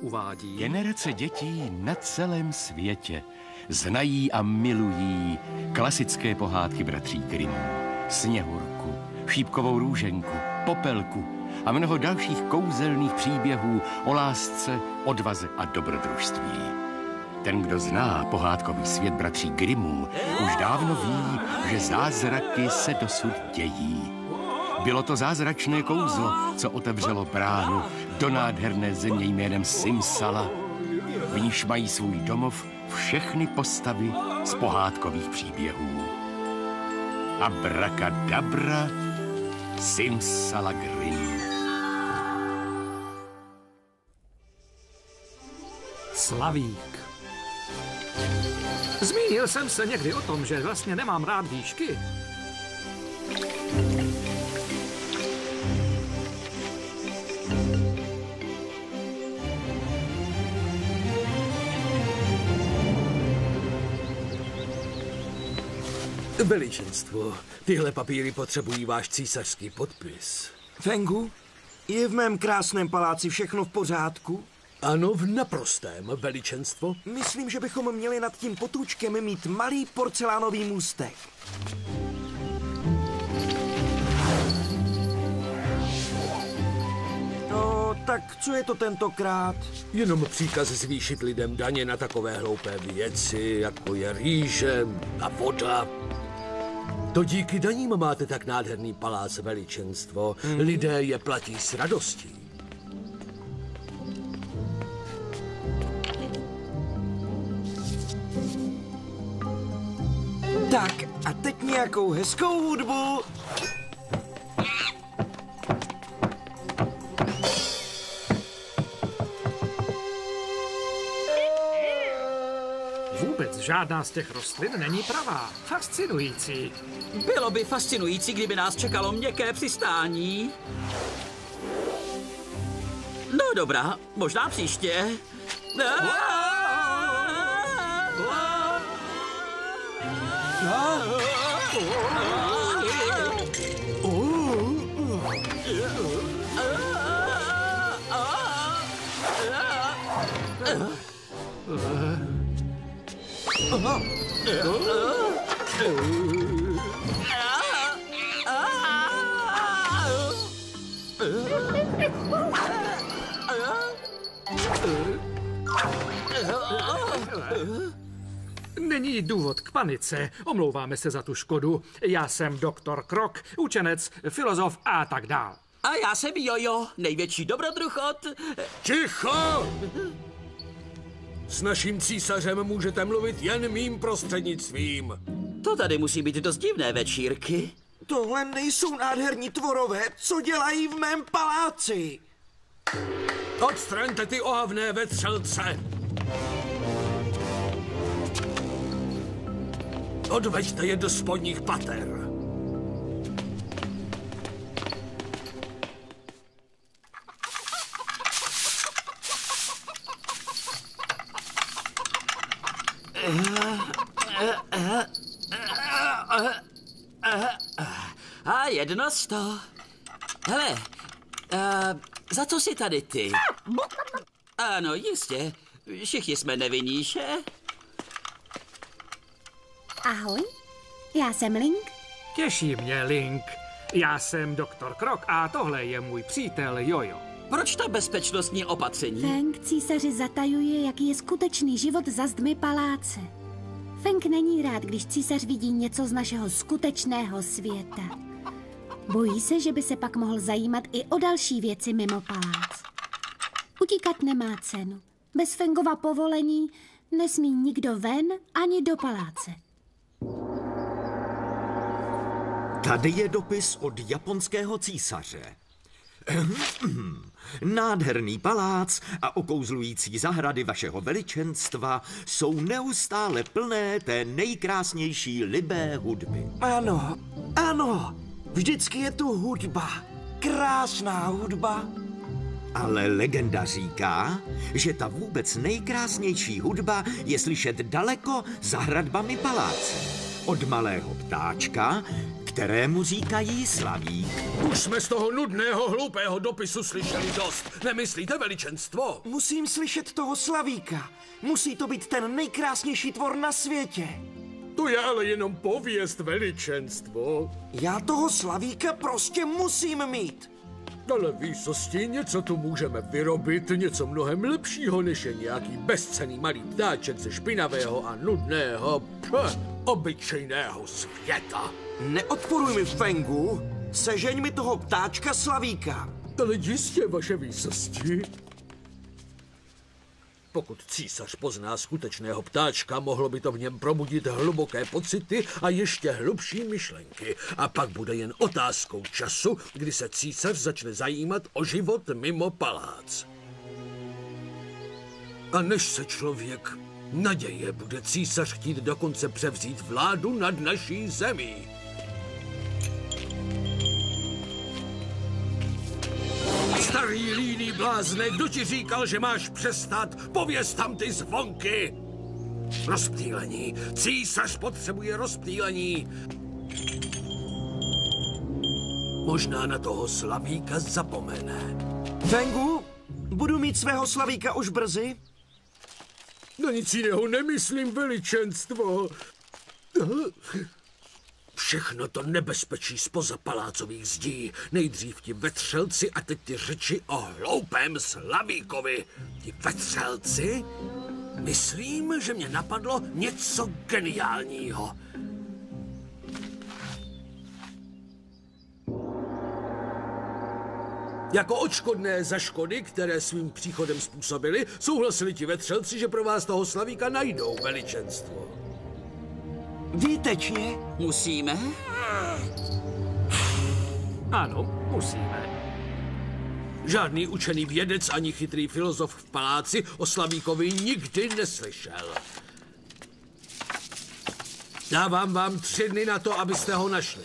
uvádí. Generace dětí na celém světě znají a milují klasické pohádky bratří Grimmů. Sněhurku, šípkovou růženku, popelku a mnoho dalších kouzelných příběhů o lásce, odvaze a dobrodružství. Ten, kdo zná pohádkový svět bratří Grimmů, už dávno ví, že zázraky se dosud dějí. Bylo to zázračné kouzlo, co otevřelo bránu do nádherné země jménem Simsala. V níž mají svůj domov všechny postavy z pohádkových příběhů. Abrakadabra, Simsalagrim. Slavík. Zmínil jsem se někdy o tom, že vlastně nemám rád výšky. Veličenstvo, tyhle papíry potřebují váš císařský podpis. Fengu, je v mém krásném paláci všechno v pořádku? Ano, v naprostém veličenstvo. Myslím, že bychom měli nad tím potůčkem mít malý porcelánový můstek. No, tak co je to tentokrát? Jenom příkaz zvýšit lidem daně na takové hloupé věci, jako je rýže a voda. To díky daním máte tak nádherný palác veličenstvo. Lidé je platí s radostí. Tak, a teď nějakou hezkou hudbu. Žádná z těch rostlin není pravá. Fascinující. Bylo by fascinující, kdyby nás čekalo měkké přistání. No dobrá, možná příště. Není důvod k panice. Omlouváme se za tu škodu. Já jsem doktor Krok, učenec, filozof a tak dál. A já jsem Jojo, největší dobrodruchot. Ticho! S naším císařem můžete mluvit jen mým prostřednictvím. To tady musí být dost divné večírky. Tohle nejsou nádherní tvorové, co dělají v mém paláci. Odstraňte ty ohavné vetřelce! Odveďte je do spodních pater. A jedno sto. Hele, uh, za co jsi tady ty? Ano, jistě. Všichni jsme nevinní, že? Ahoj, já jsem Link. Těší mě, Link. Já jsem doktor Krok a tohle je můj přítel Jojo. Proč ta bezpečnostní opatření? Feng císaři zatajuje, jaký je skutečný život za zdmi paláce. Feng není rád, když císař vidí něco z našeho skutečného světa. Bojí se, že by se pak mohl zajímat i o další věci mimo palác. Utíkat nemá cenu. Bez Fengova povolení nesmí nikdo ven ani do paláce. Tady je dopis od japonského císaře. Nádherný palác a okouzlující zahrady vašeho veličenstva jsou neustále plné té nejkrásnější libé hudby. Ano, ano, vždycky je tu hudba. Krásná hudba. Ale legenda říká, že ta vůbec nejkrásnější hudba je slyšet daleko za hradbami paláce. Od malého ptáčka, kterému říkají slavík. Už jsme z toho nudného, hloupého dopisu slyšeli dost. Nemyslíte, veličenstvo? Musím slyšet toho slavíka. Musí to být ten nejkrásnější tvor na světě. To je ale jenom pověst, veličenstvo. Já toho slavíka prostě musím mít. Ale výsosti, něco tu můžeme vyrobit, něco mnohem lepšího, než je nějaký bezcený malý ptáček ze špinavého a nudného, pch, obyčejného světa. Neodporuj mi, Fengu. Sežeň mi toho ptáčka slavíka. Ale jistě, vaše výsosti. Pokud císař pozná skutečného ptáčka, mohlo by to v něm probudit hluboké pocity a ještě hlubší myšlenky. A pak bude jen otázkou času, kdy se císař začne zajímat o život mimo palác. A než se člověk naděje, bude císař chtít dokonce převzít vládu nad naší zemí. Blázne, kdo ti říkal, že máš přestat? Pověz tam ty zvonky! Rozptýlení. Císař potřebuje rozptýlení. Možná na toho slavíka zapomene. Fengu, budu mít svého slavíka už brzy? Na nic jiného nemyslím, veličenstvo. Všechno to nebezpečí spoza palácových zdí. Nejdřív ti vetřelci a teď ty řeči o hloupém slavíkovi. Ti vetřelci? Myslím, že mě napadlo něco geniálního. Jako odškodné za škody, které svým příchodem způsobili, souhlasili ti vetřelci, že pro vás toho slavíka najdou veličenstvo. Výtečně. Musíme? Ano, musíme. Žádný učený vědec ani chytrý filozof v paláci o Slavíkovi nikdy neslyšel. Dávám vám tři dny na to, abyste ho našli.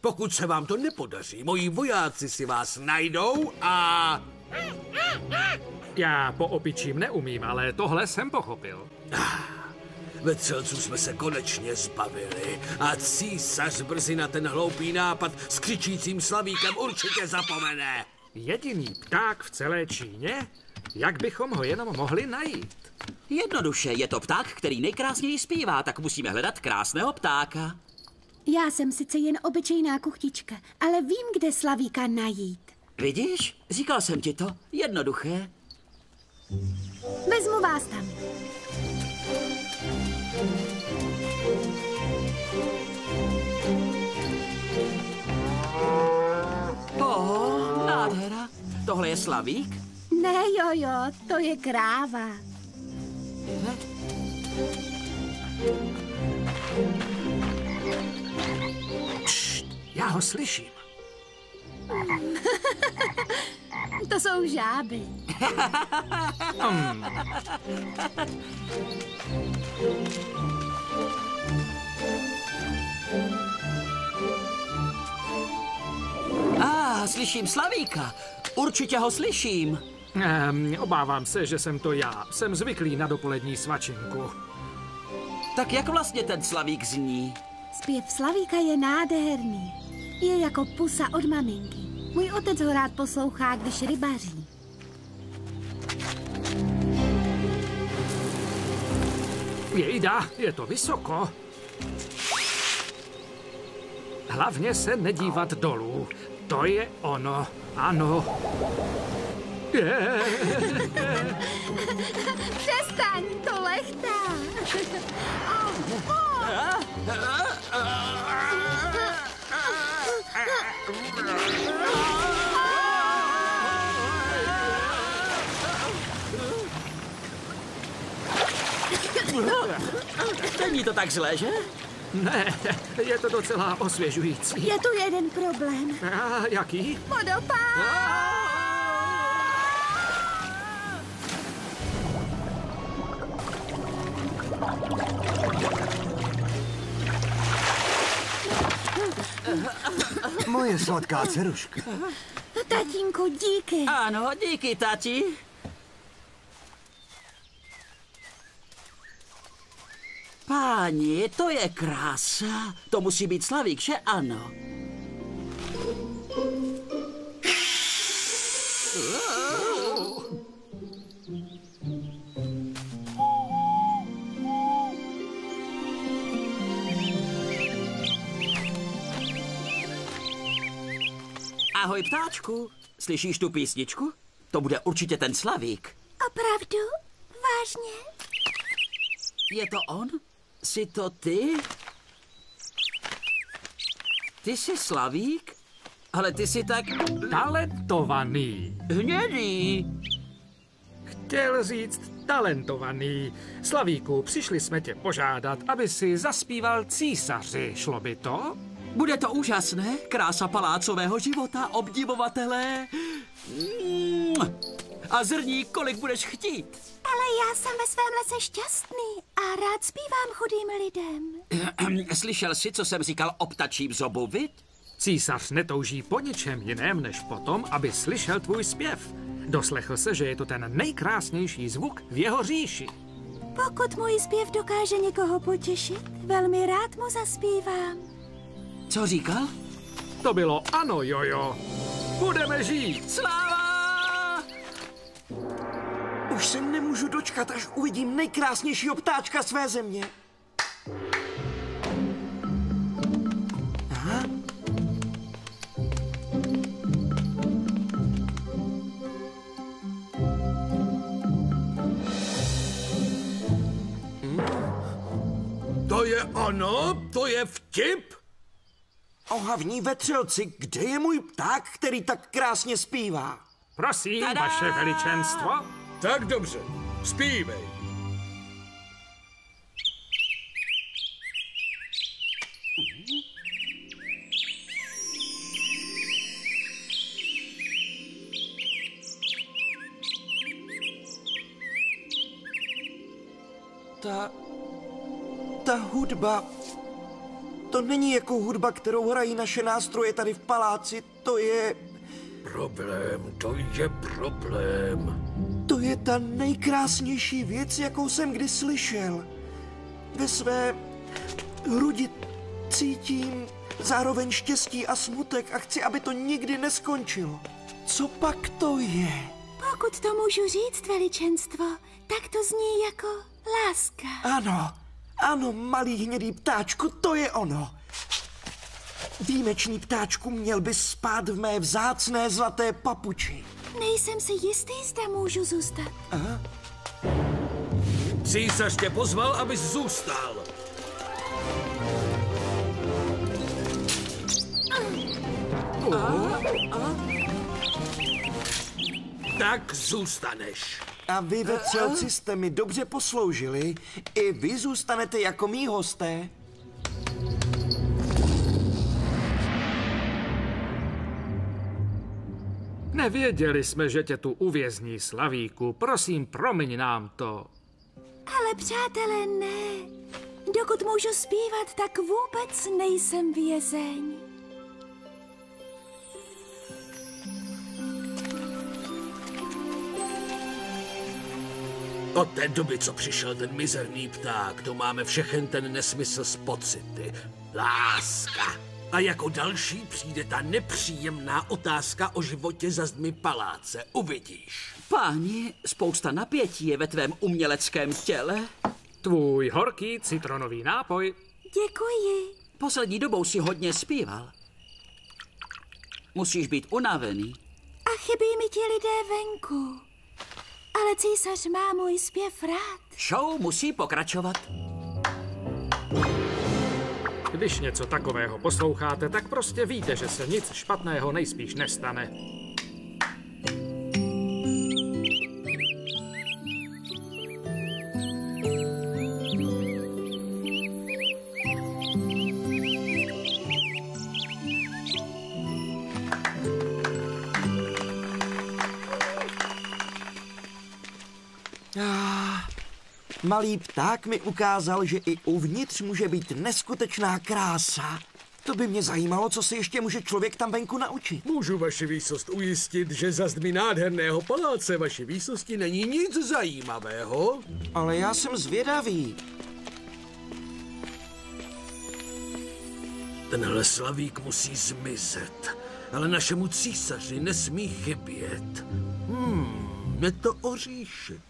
Pokud se vám to nepodaří, moji vojáci si vás najdou a... Já po opičím neumím, ale tohle jsem pochopil. Vetřelců jsme se konečně zbavili a císař brzy na ten hloupý nápad s křičícím slavíkem určitě zapomene. Jediný pták v celé Číně? Jak bychom ho jenom mohli najít? Jednoduše, je to pták, který nejkrásněji zpívá, tak musíme hledat krásného ptáka. Já jsem sice jen obyčejná kuchtička, ale vím, kde slavíka najít. Vidíš? Říkal jsem ti to. Jednoduché. Vezmu vás tam. Nádhera. Tohle je slavík? Ne, jo, jo, to je kráva. Já ho slyším. To jsou žáby. A, ah, slyším slavíka. Určitě ho slyším. Ehm, obávám se, že jsem to já. Jsem zvyklý na dopolední svačinku. Tak jak vlastně ten slavík zní? Zpěv Slavíka je nádherný. Je jako pusa od maminky. Můj otec ho rád poslouchá, když rybaří. Jejda, je to vysoko. Hlavně se nedívat dolů. To je ono. Ano. Je. Přestaň, to lechtá. Není to tak zlé, že? Ne, je to docela osvěžující. Je tu jeden problém. A jaký? Vodopád! Moje sladká dceruška. Tatínku, díky. Ano, díky, tati. Páni, to je krása. To musí být Slavík, že ano? Ahoj, ptáčku. Slyšíš tu písničku? To bude určitě ten Slavík. Opravdu? Vážně? Je to on? Jsi to ty? Ty jsi Slavík? Ale ty jsi tak Talentovaný. hnědý. Chtěl říct talentovaný. Slavíku, přišli jsme tě požádat, aby si zaspíval císaři. Šlo by to? Bude to úžasné, krása palácového života, obdivovatelé. Mm. A zrní, kolik budeš chtít. Ale já jsem ve svém lese šťastný a rád zpívám chudým lidem. Slyšel jsi, co jsem říkal o ptačím zobu, vid? Císař netouží po ničem jiném, než potom, aby slyšel tvůj zpěv. Doslechl se, že je to ten nejkrásnější zvuk v jeho říši. Pokud můj zpěv dokáže někoho potěšit, velmi rád mu zaspívám. Co říkal? To bylo ano, jojo. Budeme žít. Sláva! Nemůžu dočkat, až uvidím nejkrásnějšího ptáčka své země. Aha. To je ono? To je vtip? Ohavní vetřelci, kde je můj pták, který tak krásně zpívá? Prosím, Tada! vaše veličenstvo. Tak dobře, zpívej. Ta... ta hudba... To není jako hudba, kterou hrají naše nástroje tady v paláci, to je... Problém, to je problém. To je ta nejkrásnější věc, jakou jsem kdy slyšel. Ve své hrudi cítím zároveň štěstí a smutek a chci, aby to nikdy neskončilo. Co pak to je? Pokud to můžu říct, veličenstvo, tak to zní jako láska. Ano, ano, malý hnědý ptáčku, to je ono. Výjimečný ptáčku, měl by spát v mé vzácné zlaté papuči. Nejsem si jistý, zda můžu zůstat. Císař tě pozval, abys zůstal. Tak zůstaneš. A vy vetřelci jste mi dobře posloužili. I vy zůstanete jako mý hosté. Nevěděli jsme, že tě tu uvězní, Slavíku. Prosím, promiň nám to. Ale přátelé, ne. Dokud můžu zpívat, tak vůbec nejsem vězeň. Od té doby, co přišel ten mizerný pták, to máme všechen ten nesmysl s pocity. Láska. A jako další přijde ta nepříjemná otázka o životě za zdmi paláce. Uvidíš. Páni, spousta napětí je ve tvém uměleckém těle. Tvůj horký citronový nápoj. Děkuji. Poslední dobou si hodně zpíval. Musíš být unavený. A chybí mi ti lidé venku. Ale císař má můj zpěv rád. Show musí pokračovat. Když něco takového posloucháte, tak prostě víte, že se nic špatného nejspíš nestane. Malý pták mi ukázal, že i uvnitř může být neskutečná krása. To by mě zajímalo, co se ještě může člověk tam venku naučit. Můžu vaši výsost ujistit, že za zdmi nádherného paláce vaší výsosti není nic zajímavého. Ale já jsem zvědavý. Tenhle slavík musí zmizet, ale našemu císaři nesmí chybět. Hmm, je to oříšek.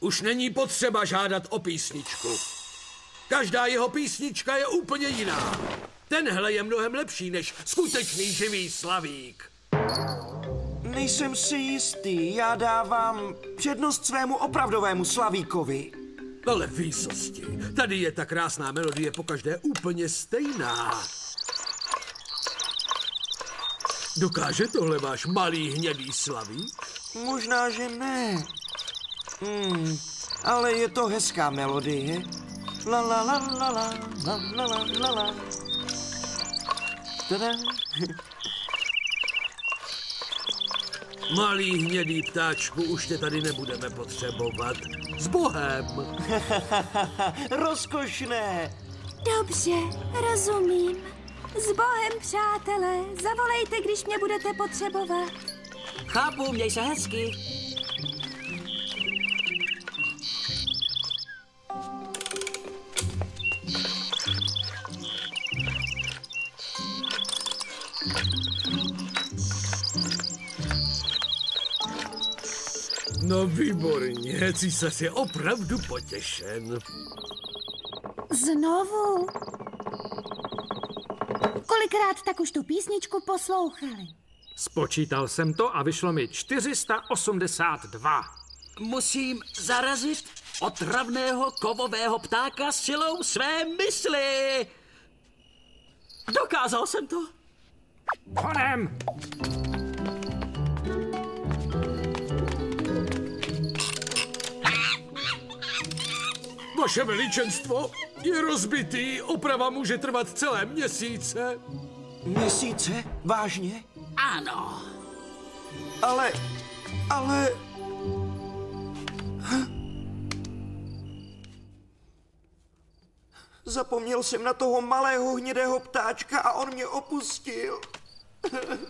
Už není potřeba žádat o písničku. Každá jeho písnička je úplně jiná. Tenhle je mnohem lepší než skutečný živý slavík. Nejsem si jistý, já dávám přednost svému opravdovému slavíkovi. Ale výsosti, tady je ta krásná melodie pokaždé úplně stejná. Dokáže tohle váš malý hnědý slavík? Možná, že ne. Hmm, ale je to hezká melodie. La la la la la la la la la la. Tada. Malý hnědý ptáčku, už tě tady nebudeme potřebovat. S Bohem! Rozkošné. Dobře, rozumím. S Bohem, přátelé, zavolejte, když mě budete potřebovat. Chápu, měj se hezky. No výborně, císař je opravdu potěšen. Znovu. Kolikrát tak už tu písničku poslouchali? Spočítal jsem to a vyšlo mi 482. Musím zarazit otravného kovového ptáka silou své mysli. Dokázal jsem to. Honem! Vaše veličenstvo je rozbitý, oprava může trvat celé měsíce. Měsíce? Vážně? Ano. Ale, ale... Zapomněl jsem na toho malého hnědého ptáčka a on mě opustil.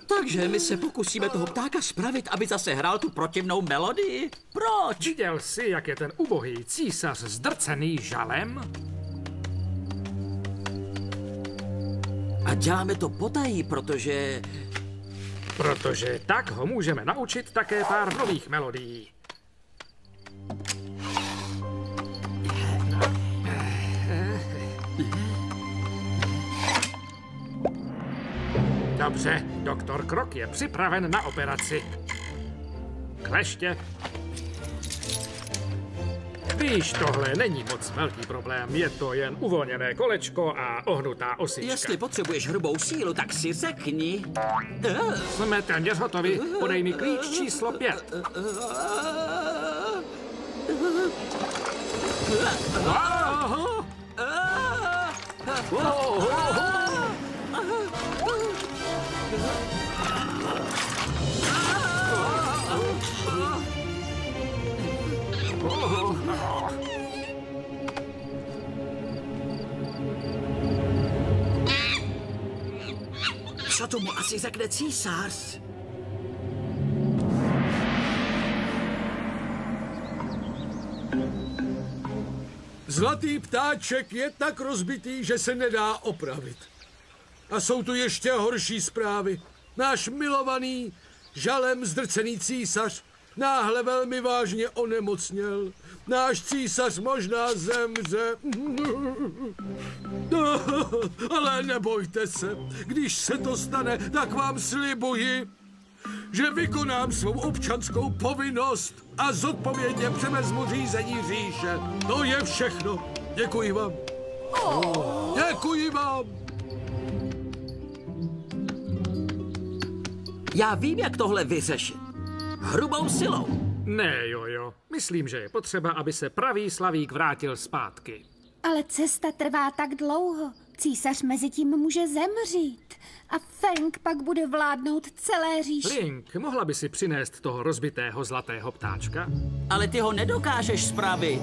Takže my se pokusíme toho ptáka spravit, aby zase hrál tu protivnou melodii? Proč? Viděl jsi, jak je ten ubohý císař zdrcený žalem? A děláme to potají, protože... Protože tak ho můžeme naučit také pár nových melodií. Dobře, doktor Krok je připraven na operaci. Kleště. Víš, tohle není moc velký problém, je to jen uvolněné kolečko a ohnutá osička. Jestli potřebuješ hrubou sílu, tak si řekni. Jsme téměř hotovi, podej mi klíč číslo pět. Aha. Co tomu asi řekne císař? Zlatý ptáček je tak rozbitý, že se nedá opravit. A jsou tu ještě horší zprávy. Náš milovaný, žalem zdrcený císař náhle velmi vážně onemocněl. Náš císař možná zemře. Ale nebojte se, když se to stane, tak vám slibuji, že vykonám svou občanskou povinnost a zodpovědně převezmu řízení říše. To je všechno. Děkuji vám. Děkuji vám. Já vím, jak tohle vyřešit. Hrubou silou. Ne, jojo. Myslím, že je potřeba, aby se pravý slavík vrátil zpátky. Ale cesta trvá tak dlouho. Císař mezi tím může zemřít. A Feng pak bude vládnout celé říši. Link, mohla by si přinést toho rozbitého zlatého ptáčka? Ale ty ho nedokážeš spravit.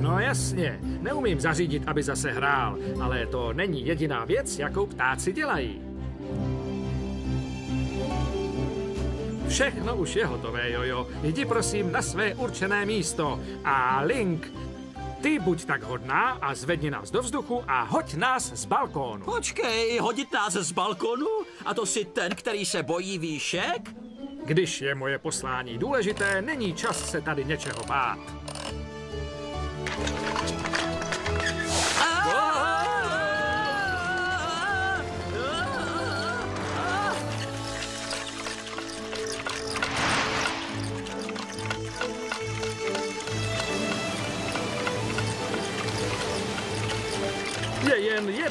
No jasně, neumím zařídit, aby zase hrál, ale to není jediná věc, jakou ptáci dělají. Všechno už je hotové, jojo. Jdi prosím na své určené místo. A Link, Ty buď tak hodná a zvedni nás do vzduchu a hoď nás z balkónu. Počkej, hodit nás z balkonu? A to si ten, který se bojí výšek? Když je moje poslání důležité, není čas se tady něčeho bát.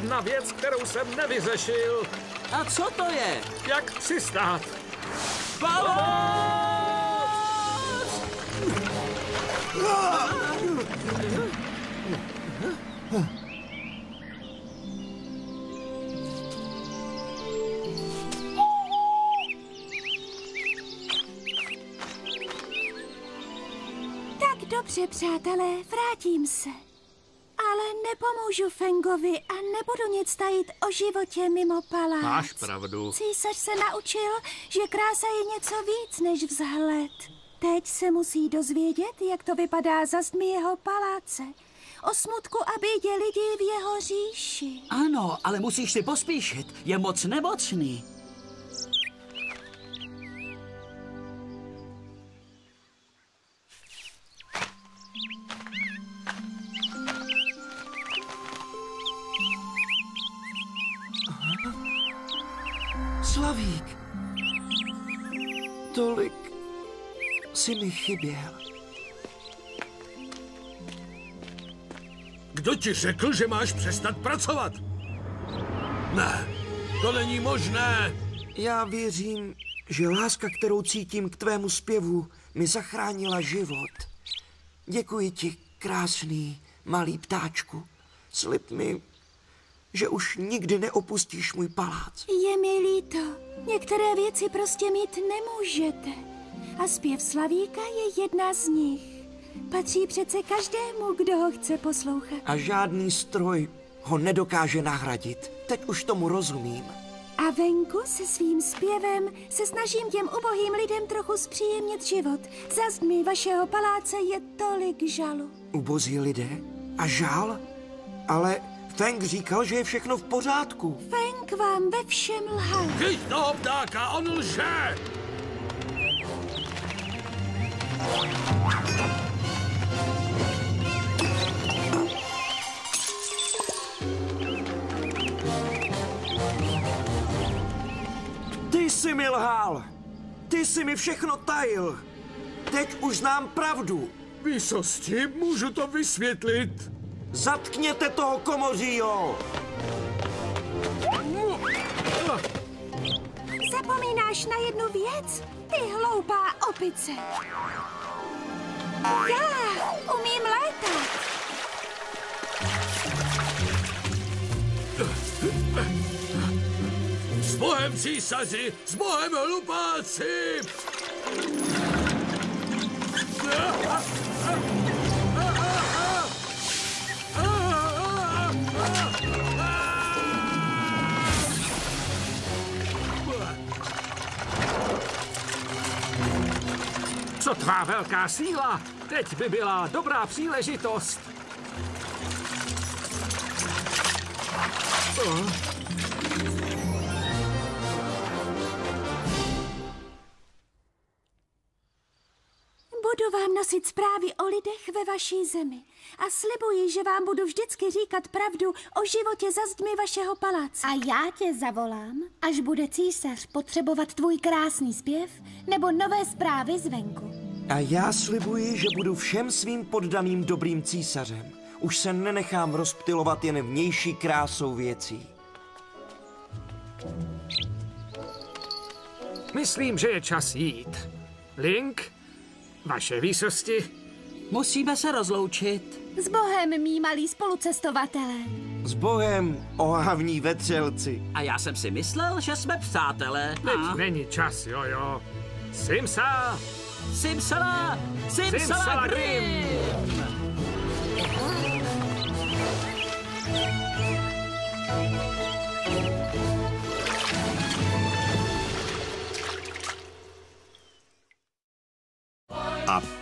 Jedna věc, kterou jsem nevyřešil. A co to je? Jak přistát? Tak dobře, přátelé, vrátím se. Nepomůžu Fengovi a nebudu nic tajit o životě mimo palác. Máš pravdu. Císař se naučil, že krása je něco víc než vzhled. Teď se musí dozvědět, jak to vypadá za zdmi jeho paláce. O smutku a bídě lidí v jeho říši. Ano, ale musíš si pospíšit. Je moc nemocný. Si mi chyběl. Kdo ti řekl, že máš přestat pracovat? Ne, to není možné. Já věřím, že láska, kterou cítím k tvému zpěvu, mi zachránila život. Děkuji ti, krásný malý ptáčku. Slib mi, že už nikdy neopustíš můj palác. Je mi líto. Některé věci prostě mít nemůžete. A zpěv Slavíka je jedna z nich. Patří přece každému, kdo ho chce poslouchat. A žádný stroj ho nedokáže nahradit. Teď už tomu rozumím. A venku se svým zpěvem se snažím těm ubohým lidem trochu zpříjemnit život. Za zdmi vašeho paláce je tolik žalu. Ubozí lidé? A žál? Ale Feng říkal, že je všechno v pořádku. Fenk vám ve všem lhal. Chyť toho ptáka, on lže! Ty jsi mi lhal. Ty jsi mi všechno tajil. Teď už znám pravdu. Výsosti, můžu to vysvětlit. Zatkněte toho komořího. Zapomínáš na jednu věc, ty hloupá opice. Já umím létat. S bohem císaři, s bohem hlupáci! Co tvá velká síla? Teď by byla dobrá příležitost. Budu vám nosit zprávy o lidech ve vaší zemi a slibuji, že vám budu vždycky říkat pravdu o životě za zdmi vašeho paláce. A já tě zavolám, až bude císař potřebovat tvůj krásný zpěv nebo nové zprávy zvenku. A já slibuji, že budu všem svým poddaným dobrým císařem. Už se nenechám rozptilovat jen vnější krásou věcí. Myslím, že je čas jít. Link, vaše výsosti, Musíme se rozloučit. S Bohem, mý malí spolucestovatelé. S Bohem, ohavní vetřelci. A já jsem si myslel, že jsme přátelé. teď A? není čas, jo jo. Simsa, Simsala! Simsala Simsala Grim! a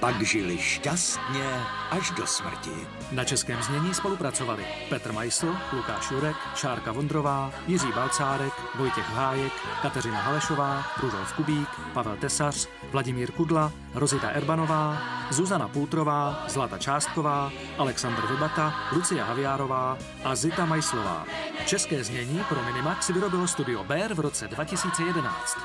pak žili šťastně až do smrti. Na českém znění spolupracovali Petr Majsl, Lukáš Jurek, Šárka Vondrová, Jiří Balcárek, Vojtěch Hájek, Kateřina Halešová, Rudolf Kubík, Pavel Tesař, Vladimír Kudla, Rozita Erbanová, Zuzana Pultrová, Zlata Částková, Aleksandr Vybata, Lucia Haviárová a Zita Majslová. České znění pro Minimax vyrobilo studio Bear v roce 2011.